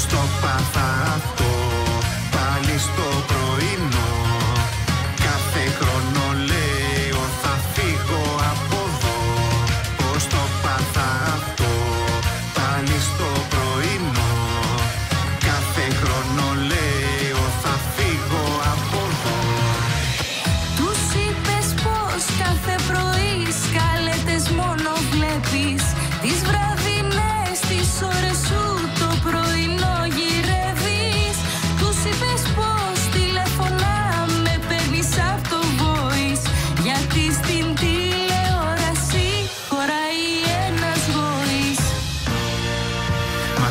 Πώς το πάθα αυτό. Πάλι στο πρωινό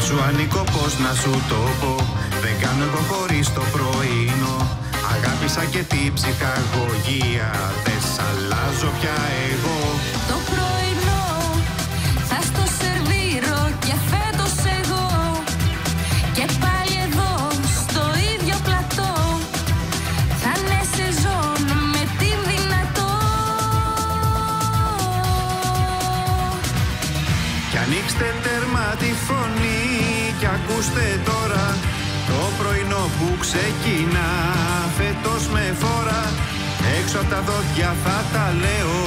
σου ανήκω πως να σου το πω. Δεν κάνω εγώ χωρίς το πρωινό. Αγάπησα και την ψυχαγωγία. Δεν σ' αλλάζω πια εγώ ανοίξτε τέρμα τη φωνή Κι ακούστε τώρα Το πρωινό που ξεκινά. Φέτος με φορά Έξω από τα δόντια θα τα λέω.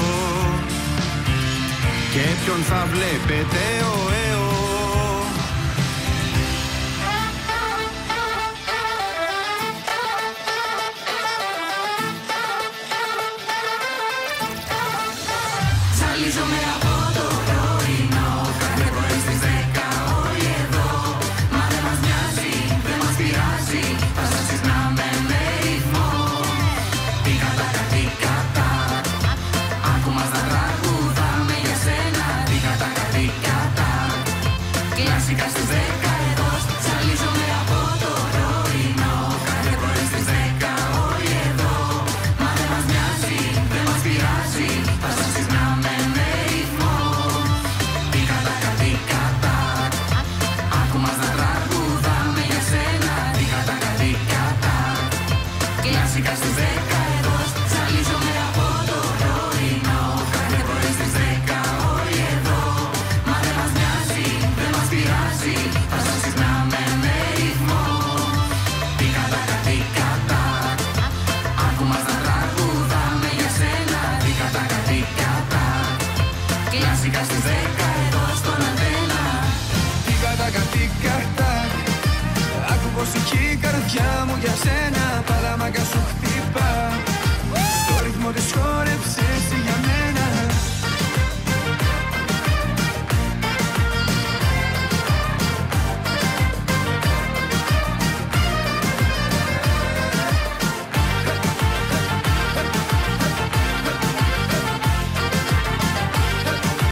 Και ποιον θα βλέπετε ο Κλασικά στις πειράζει Θα σας ξυπνάμε με ρυθμό Τι κατά κάτι κατά Άκου μας να τραγουδάμε για σένα Τι κατά κάτι κατά Κλασικά στις δέκα εδώ στον αντένα Τι κατά κάτι κατά Άκου πως η καρδιά μου για σένα